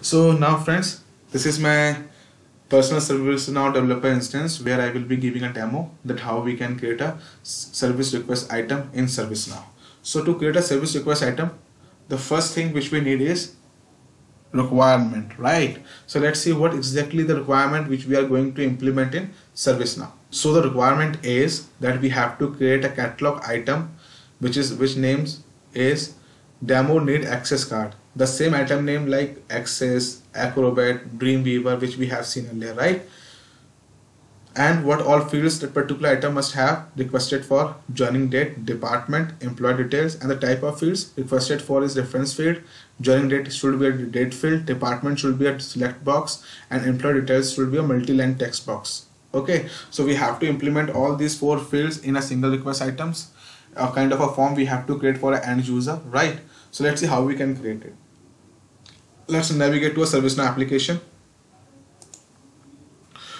so now friends this is my personal ServiceNow developer instance where I will be giving a demo that how we can create a service request item in ServiceNow. So to create a service request item, the first thing which we need is requirement, right? So let's see what exactly the requirement which we are going to implement in ServiceNow. So the requirement is that we have to create a catalog item which is which names is demo need access card the same item name like access acrobat dreamweaver which we have seen earlier right? And what all fields that particular item must have requested for joining date department employee details and the type of fields requested for is reference field joining date should be a date field department should be a select box and employee details should be a multi-line text box. Okay so we have to implement all these four fields in a single request items a kind of a form we have to create for an end user right? So let's see how we can create it. Let's navigate to a ServiceNow application.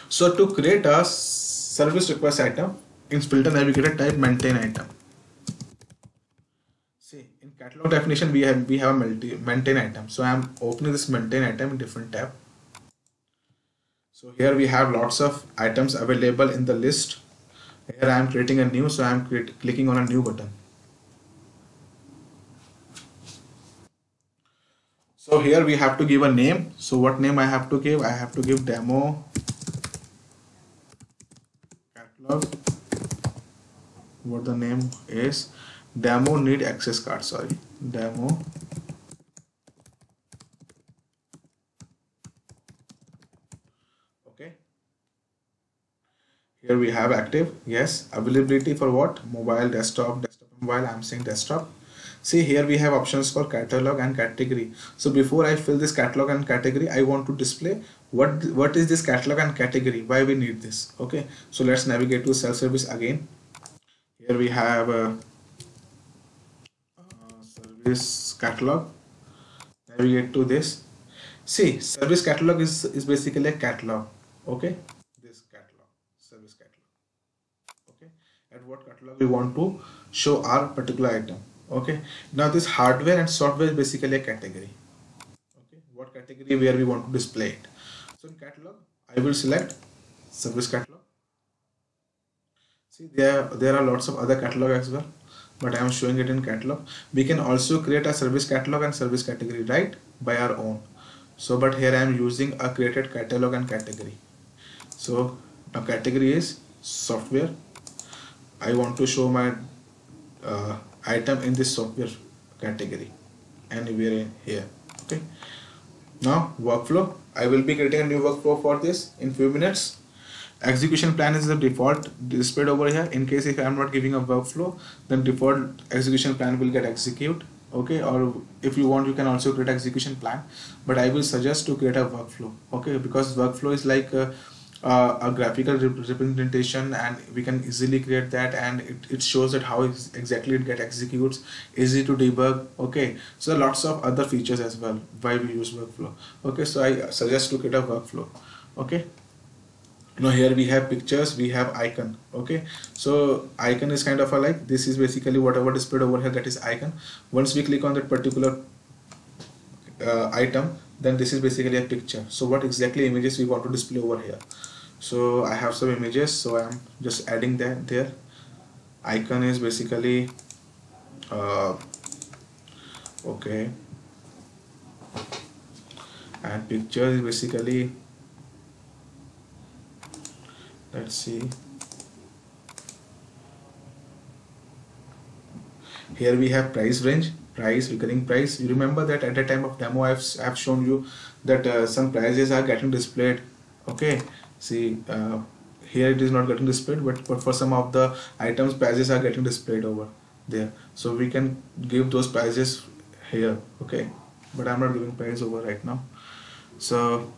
So to create a service request item in filter navigator type maintain item. See in catalog definition we have we have a multi maintain item. So i'm opening this maintain item in different tab. So here we have lots of items available in the list here I am creating a new so I am clicking on a new button. So here we have to give a name. So what name I have to give? I have to give demo catalog. What the name is? Demo need access card sorry. Demo here we have active. Yes. Availability for what? Mobile desktop desktop mobile. I'm saying desktop. See here we have options for catalog and category. So before i fill this catalog and category i want to display what what is this catalog and category? Why we need this? Okay. So let's navigate to self-service again. Here we have a, a service catalog. Navigate to this. See service catalog is is basically a catalog. Okay at what catalog we want to show our particular item. Okay? Now this hardware and software is basically a category. Okay? What category where we want to display it? So in catalog I will select service catalog. See there there are lots of other catalog as well but I am showing it in catalog. We can also create a service catalog and service category right? By our own. So but here I am using a created catalog and category. So now category is software I want to show my uh, item in this software category. Anywhere in here okay? Now workflow. I will be creating a new workflow for this in few minutes. Execution plan is the default displayed over here. In case if I'm not giving a workflow then default execution plan will get execute okay? Or if you want you can also create execution plan. But I will suggest to create a workflow okay? Because workflow is like uh, uh, a graphical representation and we can easily create that and it, it shows that how ex exactly it get executes easy to debug okay. So lots of other features as well why we use workflow okay. So i suggest to create a workflow okay. Now here we have pictures we have icon okay. So icon is kind of a like this is basically whatever displayed over here that is icon. Once we click on that particular uh, item then this is basically a picture. So what exactly images we want to display over here so I have some images so I'm just adding that there. Icon is basically uh, okay. And picture is basically let's see. Here we have price range price recurring price. You remember that at the time of demo I've, I've shown you that uh, some prices are getting displayed okay see uh, here it is not getting displayed but, but for some of the items prices are getting displayed over there. So we can give those prices here okay? But I'm not giving price over right now. So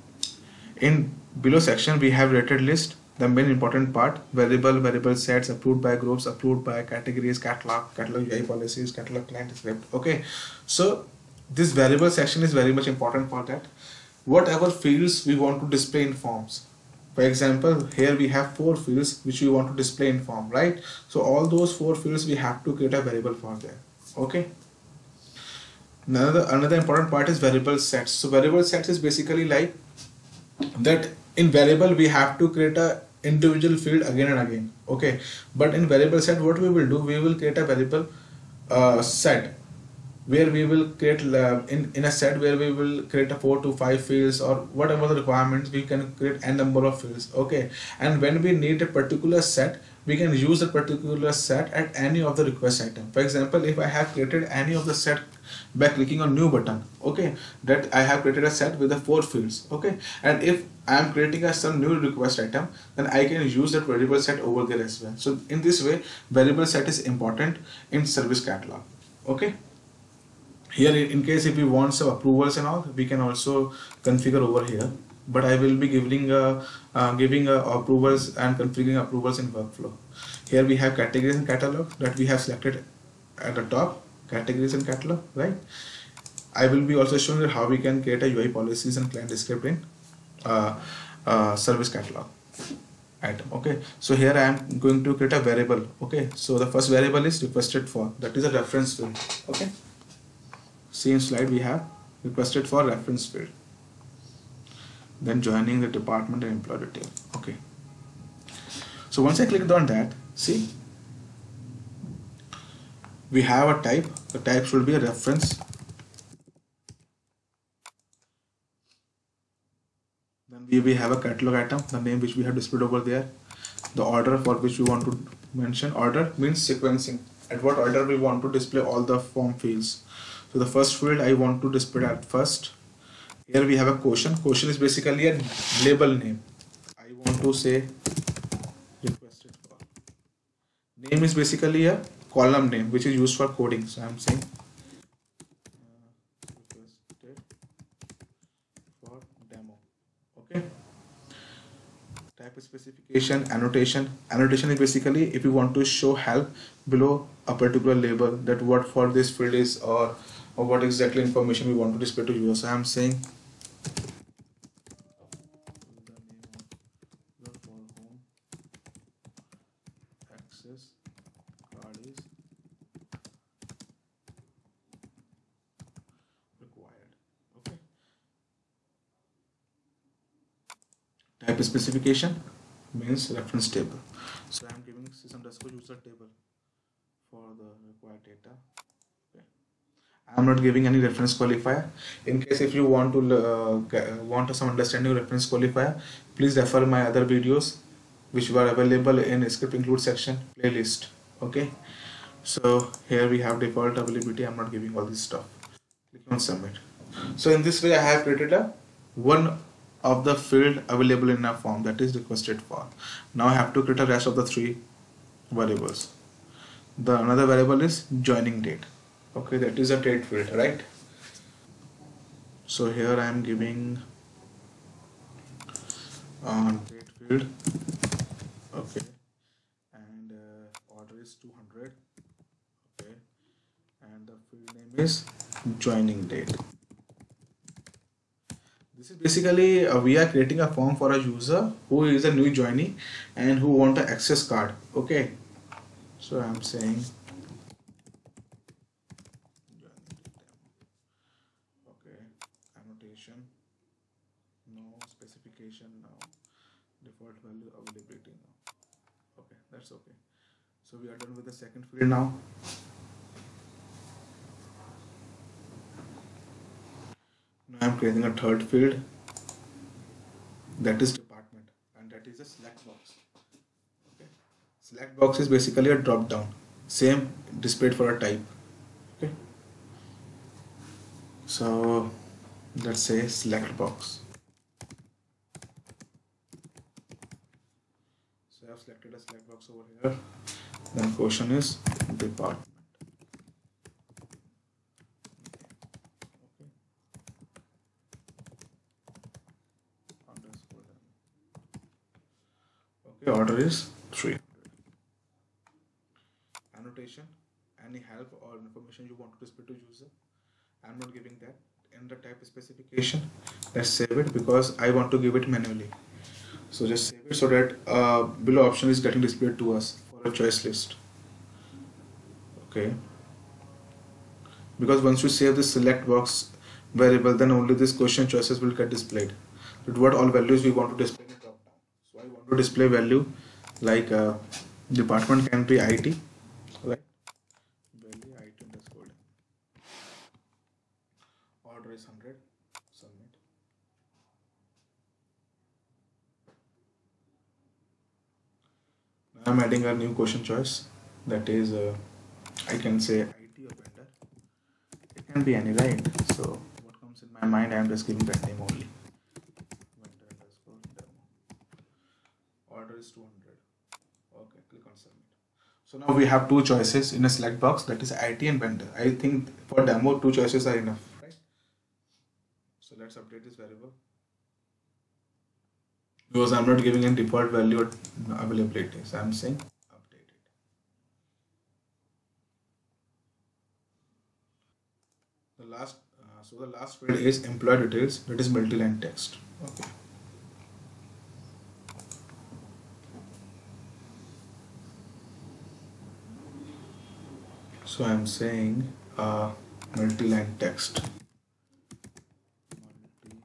in below section we have rated list the main important part variable variable sets approved by groups approved by categories catalog catalog UI policies catalog client script okay? So this variable section is very much important for that. Whatever fields we want to display in forms for example here we have four fields which we want to display in form right? So all those four fields we have to create a variable for there okay? Another another important part is variable sets. So variable sets is basically like that in variable we have to create a individual field again and again okay? But in variable set what we will do? We will create a variable uh, set where we will create in, in a set where we will create a four to five fields or whatever the requirements we can create n number of fields okay? And when we need a particular set we can use a particular set at any of the request item. For example if i have created any of the set by clicking on new button okay? That I have created a set with the four fields okay? And if I am creating a some new request item then I can use that variable set over there as well. So in this way variable set is important in service catalog okay here in case if we want some approvals and all we can also configure over here but I will be giving a, uh, giving a approvals and configuring approvals in workflow here we have categories and catalog that we have selected at the top categories and catalog, right? I will be also showing you how we can create a UI policies and client script in uh, uh, service catalog item. Okay, so here I am going to create a variable. Okay, so the first variable is requested for that is a reference field. Okay, in slide we have requested for reference field. Then joining the department and employee detail. Okay, so once I clicked on that, see we have a type. The type should be a reference. Then we, we have a catalog item. The name which we have displayed over there. The order for which we want to mention. Order means sequencing. At what order we want to display all the form fields so the first field I want to display at first here we have a question question is basically a label name. I want to say requested for. Name is basically a column name which is used for coding. So i'm saying uh, for demo. Okay? Type specification annotation. Annotation is basically if you want to show help below a particular label that what for this field is or, or what exactly information we want to display to you so i'm saying access card is required. Okay, type specification means reference table so i'm giving sys underscore user table for the required data. I'm not giving any reference qualifier in case if you want to uh, want some understanding of reference qualifier please refer my other videos which were available in script include section playlist okay so here we have default availability i'm not giving all this stuff click on submit so in this way i have created a one of the field available in a form that is requested for. Now I have to create a rest of the three variables. The another variable is joining date. Okay, that is a date field, right? So here I am giving uh, date field. Okay, and uh, order is 200. Okay, and the field name is joining date this is basically uh, we are creating a form for a user who is a new joinee and who want an access card okay so i'm saying okay annotation no specification now default value availability now okay that's okay so we are done with the second field now. Now I'm creating a third field. That is department and that is a select box. Okay? Select box is basically a drop down same displayed for a type. Okay? So let's say select box. So I have selected a select box over here then question is department. Okay order is 300 annotation any help or information you want to display to user? I'm not giving that. In the type specification let's save it because i want to give it manually. So just save it so that uh, below option is getting displayed to us a choice list. Okay. Because once you save the select box variable then only this question choices will get displayed. But what all values we want to display so i want to display value like uh, department can be it right value it underscore order is 100 submit now i'm adding a new question choice. That is uh, i can say it or vendor. It can be any right so what comes in my mind i'm just giving that name only. Vendor underscore demo. Order is 200 okay click on submit. So now we have two choices in a select box. That is it and vendor. I think for demo two choices are enough right? So let's update this variable because i'm not giving a default value or availability. So i'm saying updated the last uh, so the last field is employee details. That is multi-line text. Okay. So i'm saying uh, multi-line text multi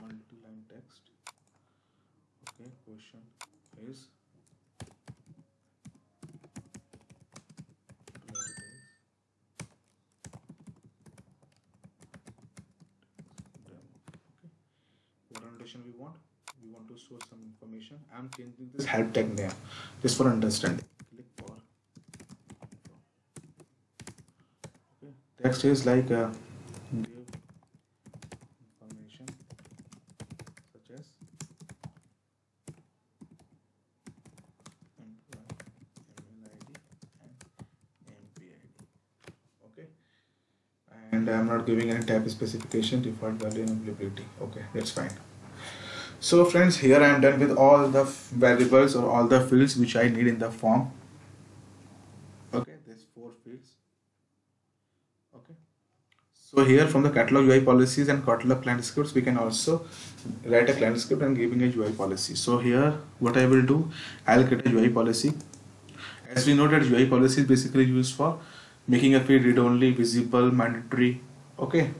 multi-line text okay question is employee details demo. Okay. What annotation we want? We want to show some information. I'm changing this help tag name just for understanding. Click for. Okay. Text is like uh, information such as email ID and MPID. Okay and I'm not giving any type specification default value and availability okay that's fine so friends here I am done with all the variables or all the fields which I need in the form. Okay there's four fields. Okay. So here from the catalog UI policies and catalog client scripts we can also write a client script and giving a UI policy. So here what I will do I'll create a UI policy. As we know that UI policy is basically used for making a field read only visible mandatory. Okay.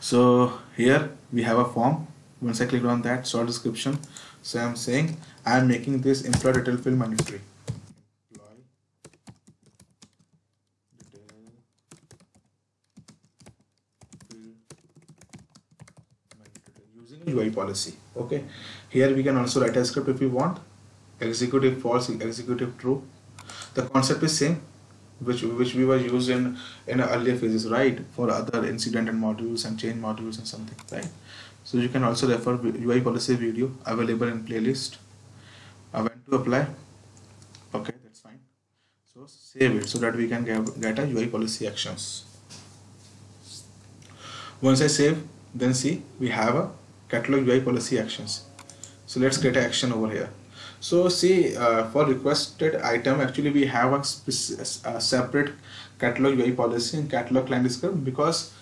So here we have a form once I click on that short description so I'm saying I'm making this employee detail field mandatory UI policy. Okay. Here we can also write a script if we want. Executive false executive true. The concept is same which which we were used in in earlier phases right? For other incident and modules and change modules and something right so you can also refer ui policy video available in playlist. I when to apply? Okay that's fine. So save it so that we can get, a ui policy actions. Once i save then see we have a catalog ui policy actions. So let's get an action over here. So see uh, for requested item actually we have a, a separate catalog UI policy and catalog client script because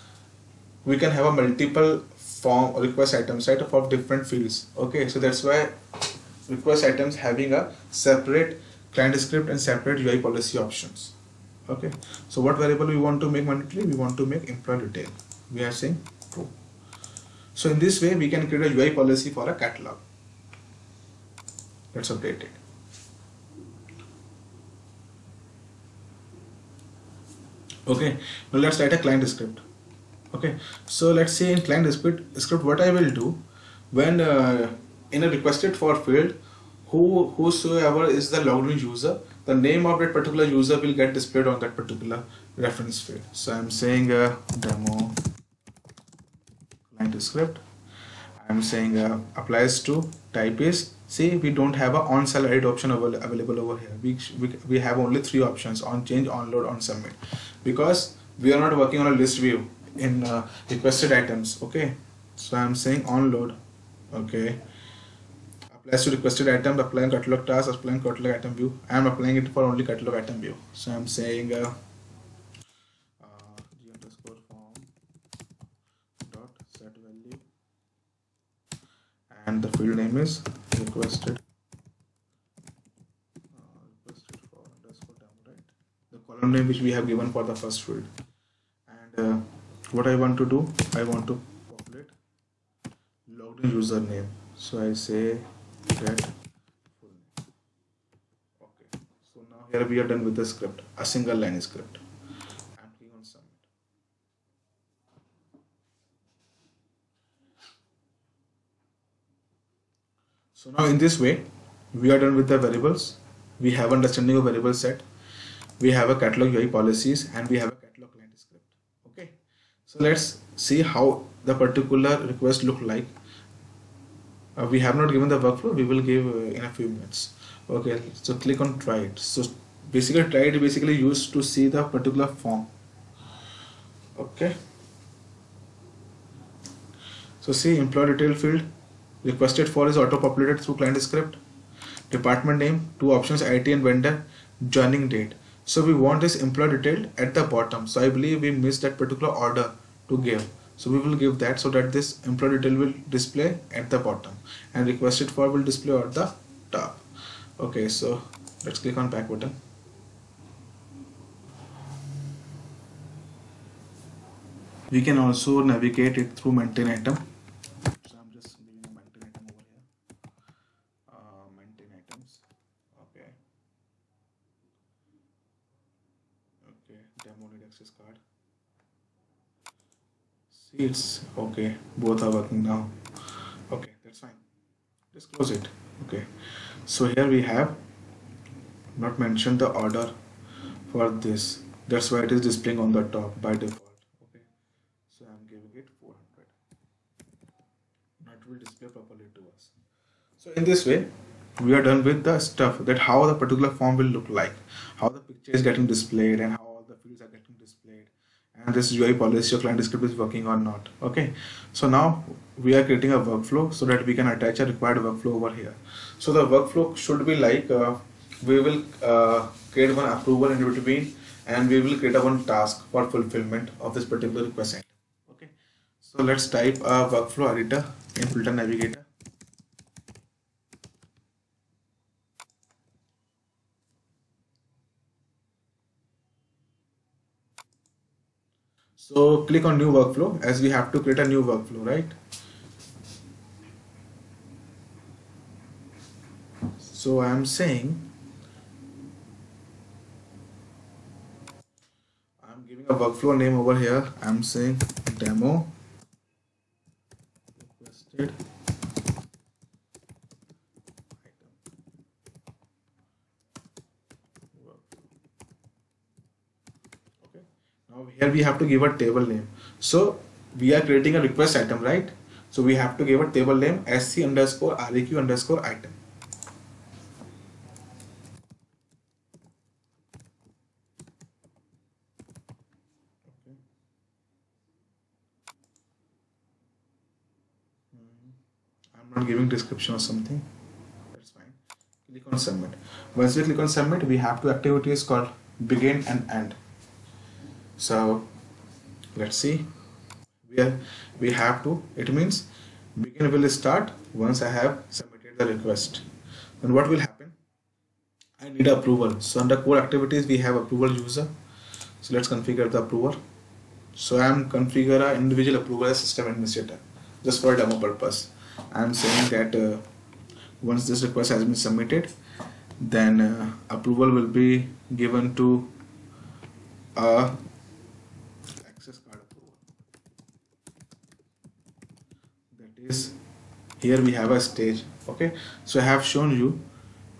we can have a multiple form request items right of different fields. Okay so that's why request items having a separate client script and separate UI policy options. Okay so what variable we want to make mandatory we want to make employee detail we are saying true. So in this way we can create a UI policy for a catalog. Let's update it okay now let's write a client script okay. So let's say in client script script what i will do when uh, in a requested for field who whosoever is the logged in user the name of that particular user will get displayed on that particular reference field. So i'm saying a demo client script. I'm saying uh, applies to type is see we don't have a on cell edit option avail- available over here. We, we, we have only three options on change on load on submit because we are not working on a list view in uh, requested items okay? So i'm saying on load okay? Applies to requested item applying catalog task applying catalog item view. I am applying it for only catalog item view. So i'm saying uh, uh, underscore dot set value. And the field name is requested uh, requested for underscore demo name which we have given for the first field. And uh, what I want to do I want to populate logged in username. So I say get okay. So now here we are done with the script a single line script. So now in this way we are done with the variables. We have understanding of variable set. We have a catalog UI policies and we have a catalog client script okay so let's see how the particular request look like. Uh, we have not given the workflow we will give uh, in a few minutes. Okay so click on try it. So basically try it basically used to see the particular form. Okay. So see employee detail field requested for is auto populated through client script department name two options IT and vendor joining date. So we want this employee detail at the bottom. So I believe we missed that particular order to give. So we will give that so that this employee detail will display at the bottom and requested for will display at the top. Okay so let's click on back button. We can also navigate it through maintain item so i'm just giving a maintain item over here uh, maintain items okay okay demo need access card see it's okay. Both are working now. Okay that's fine. Just close it. Okay. So here we have not mentioned the order for this. That's why it is displaying on the top by default. Okay. So i'm giving it 400 now it will display properly to us. So in this way we are done with the stuff that how the particular form will look like how the picture is getting displayed and how all the fields are getting displayed and this UI policy or client script is working or not. Okay. So now we are creating a workflow so that we can attach a required workflow over here. So the workflow should be like uh, we will uh, create one approval in between and we will create a one task for fulfillment of this particular request. Okay. So let's type a workflow editor in filter navigator so click on new workflow as we have to create a new workflow right? So I'm saying I'm giving a workflow name over here. I'm saying demo requested okay now here we have to give a table name so we are creating a request item right so we have to give a table name sc underscore req underscore item Hmm. I'm not giving description or something. That's fine. Click on submit. Once we click on submit, we have two activities called begin and end. So let's see. Where we have to. It means begin will start once I have submitted the request. Then what will happen? I need approval. So under core activities, we have approval user. So let's configure the approver. So I am configure a individual approval as system administrator just for demo purpose. I am saying that uh, once this request has been submitted, then uh, approval will be given to a access card approval. That is, here we have a stage. Okay, so I have shown you.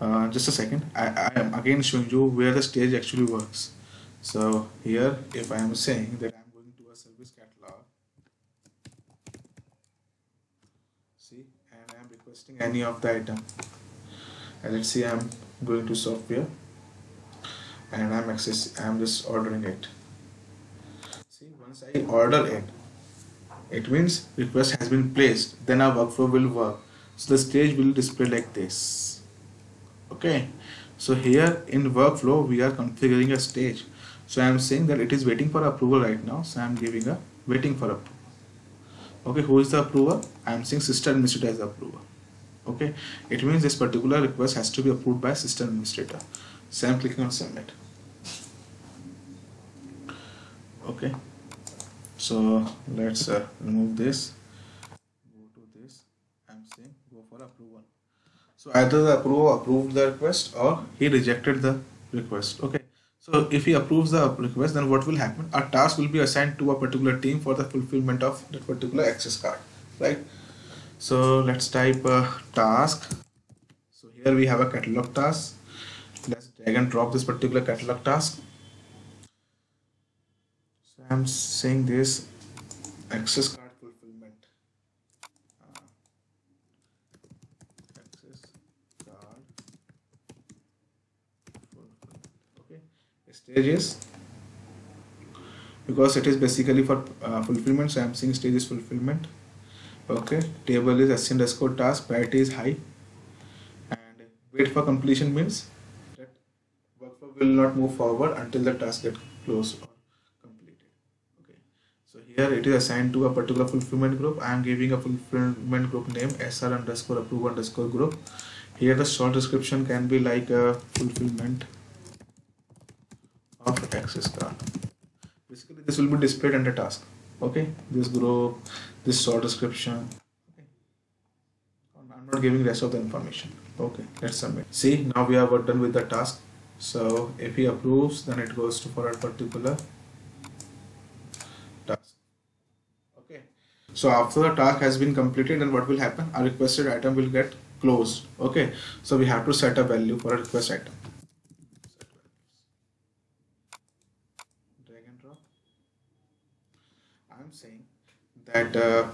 Uh, just a second. I, I am again showing you where the stage actually works. So here, if I am saying that I'm going to a service catalog, see, and I am requesting any of the item. And let's see, I'm going to software, and I'm access. I'm just ordering it. See, once I order it, it means request has been placed. Then our workflow will work. So the stage will display like this. Okay. So here in workflow, we are configuring a stage so I am saying that it is waiting for approval right now. So I am giving a waiting for approval. Okay, who is the approver? I am saying system administrator is the approver. Okay, it means this particular request has to be approved by system administrator. So I am clicking on submit. okay so let's uh, remove this. Go to this. I'm saying go for approval. So either the approver approved the request or he rejected the request. Okay. So if he approves the request then what will happen? A task will be assigned to a particular team for the fulfillment of that particular access card right? So let's type a task. So here we have a catalog task. Let's drag and drop this particular catalog task i'm saying this access card fulfillment. Uh, access card fulfillment. Okay. Stages. Because it is basically for uh, fulfillment so i'm saying stages fulfillment. Okay. Table is s underscore task. Priority is high. And wait for completion means that workflow will not move forward until the task get closed so here it is assigned to a particular fulfillment group. I am giving a fulfillment group name sr underscore approve underscore group. Here the short description can be like a fulfillment of access card. Basically this will be displayed under task. Okay? This group this short description. Okay. i'm not giving rest of the information. Okay? Let's submit. See now we are done with the task. So if he approves then it goes to for a particular task okay so after the task has been completed then what will happen a requested item will get closed okay so we have to set a value for a request item drag and drop i'm saying that uh,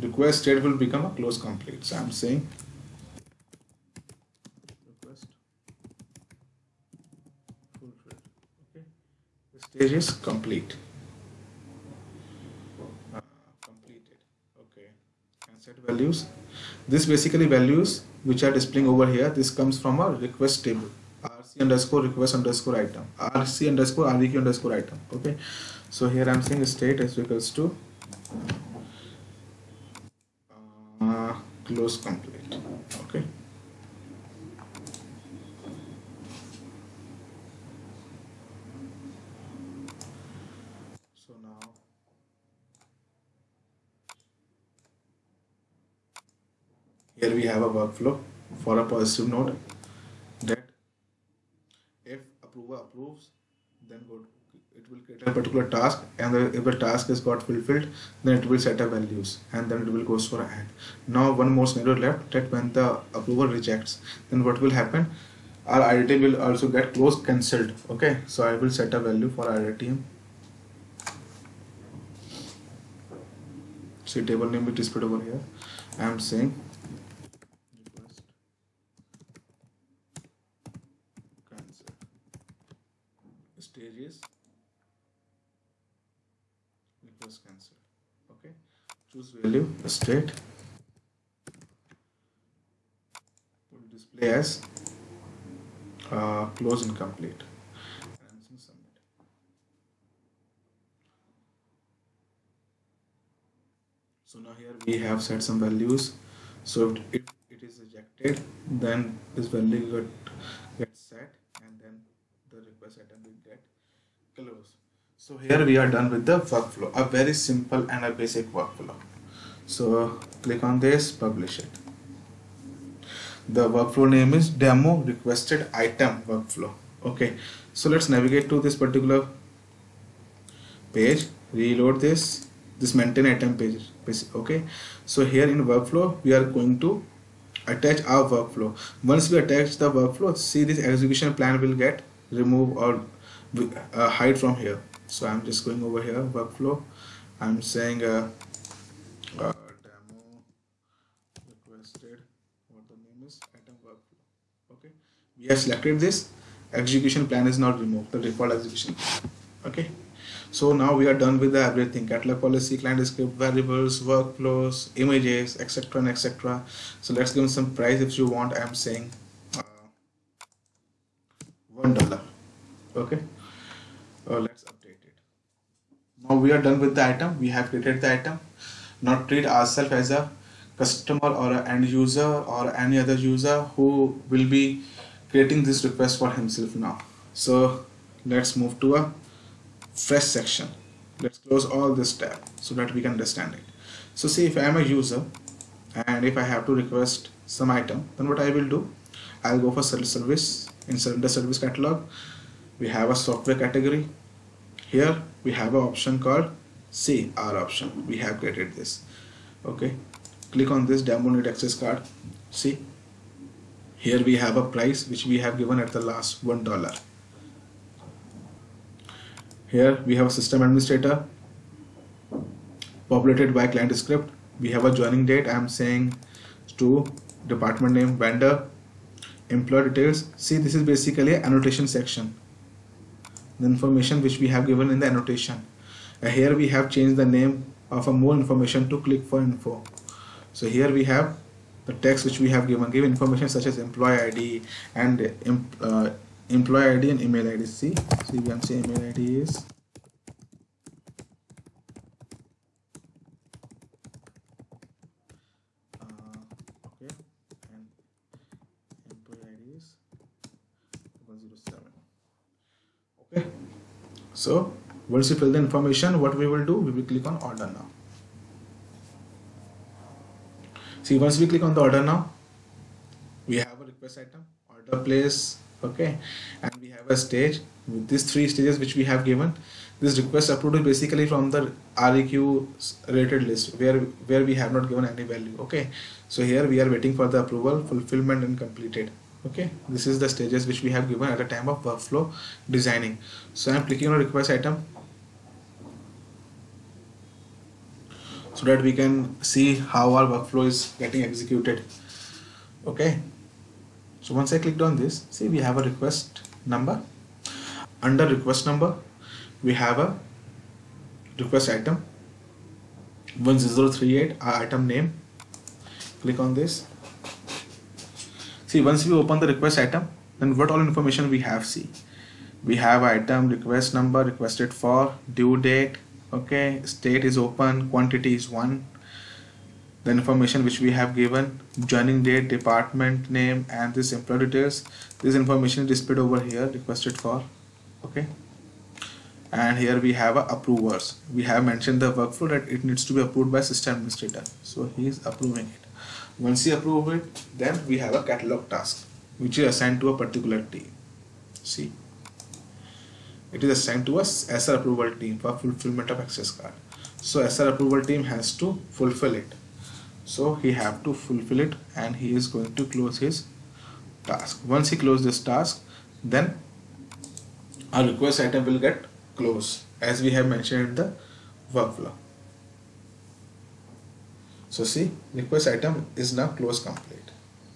request state will become a close complete. So I'm saying request fulfilled. Okay, the stage is complete. Uh, completed. Okay, and set values. This basically values which are displaying over here. This comes from a request table. SC underscore request underscore item. SC underscore REQ underscore item. Okay, so here I'm saying state is equals to uh, close complete okay so now here we have a workflow for a positive node that if approver approves then go it will create a particular task and if the task is got fulfilled then it will set up values and then it will go for add. Now one more scenario left that when the approval rejects then what will happen? Our RITM will also get close cancelled okay? So I will set a value for RITM see table name is displayed over here. I am saying request cancel stages request cancel okay choose value state. Will display as uh, close submit so now here we have set some values. So if it is rejected then this value get gets set and then the request item will get closed. So here we are done with the workflow a very simple and a basic workflow so click on this publish it. The workflow name is demo requested item workflow. Okay so let's navigate to this particular page reload this this maintain item page okay. So here in workflow we are going to attach our workflow. Once we attach the workflow see this execution plan will get removed or uh, hide from here. So i'm just going over here workflow. I'm saying uh, uh, demo requested what the name is item workflow okay we have selected this. Execution plan is not removed. The default execution okay? So now we are done with the everything. Catalog policy client script variables workflows images etc and etc so let's give some price if you want. I'm saying uh, one dollar. Okay? Uh, let's update it. Now we are done with the item. We have created the item now treat ourselves as a customer or an end user or any other user who will be creating this request for himself now. So let's move to a fresh section. Let's close all this tab so that we can understand it. So see if I am a user and if I have to request some item then what I will do? I'll go for service inside the service catalog. We have a software category. Here we have an option called see our option. We have created this. Okay? Click on this demo need access card. See? Here we have a price which we have given at the last one dollar. Here we have a system administrator populated by client script. We have a joining date. I'm saying to department name vendor employee details. See this is basically annotation section. The information which we have given in the annotation here we have changed the name of a more information to click for info so here we have the text which we have given give information such as employee id and uh, employee id and email id see so you can see email id is okay. so once you fill the information what we will do we will click on order now. See once we click on the order now we have a request item order place okay? And we have a stage. With these three stages which we have given this request approved is basically from the REQ rated list where where we have not given any value okay? So here we are waiting for the approval fulfillment and completed okay? This is the stages which we have given at the time of workflow designing. So i'm clicking on request item so that we can see how our workflow is getting executed. Okay. So once i clicked on this see we have a request number. Under request number we have a request item. 1038 our item name. Click on this. See once we open the request item then what all information we have see. We have item request number requested for due date okay state is open quantity is one. The information which we have given joining date department name and this employee details. This information is displayed over here requested for okay. And here we have approvers. We have mentioned the workflow that it needs to be approved by system administrator. So he is approving it. Once you approve it, then we have a catalog task which is assigned to a particular team. See, it is assigned to a SR approval team for fulfillment of access card. So SR approval team has to fulfill it. So he have to fulfill it and he is going to close his task. Once he closes this task, then our request item will get closed as we have mentioned in the workflow. So see, request item is now close complete.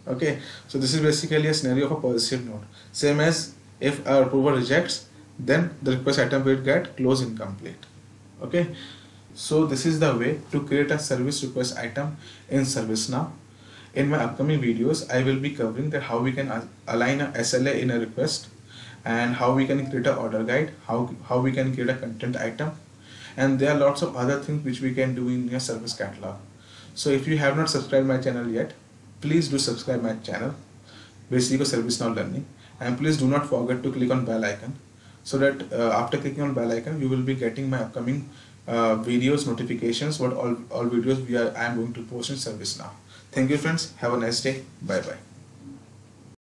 Okay, so this is basically a scenario of a possessive node. Same as if our approver rejects, then the request item will get close incomplete. Okay, so this is the way to create a service request item in ServiceNow. In my upcoming videos, I will be covering that how we can align a SLA in a request and how we can create an order guide, how, how we can create a content item and there are lots of other things which we can do in your service catalog. So if you have not subscribed my channel yet, please do subscribe my channel, Basico ServiceNow Learning, and please do not forget to click on bell icon so that uh, after clicking on bell icon, you will be getting my upcoming uh, videos notifications what all, all videos we are I am going to post in ServiceNow Thank you friends. Have a nice day. Bye bye.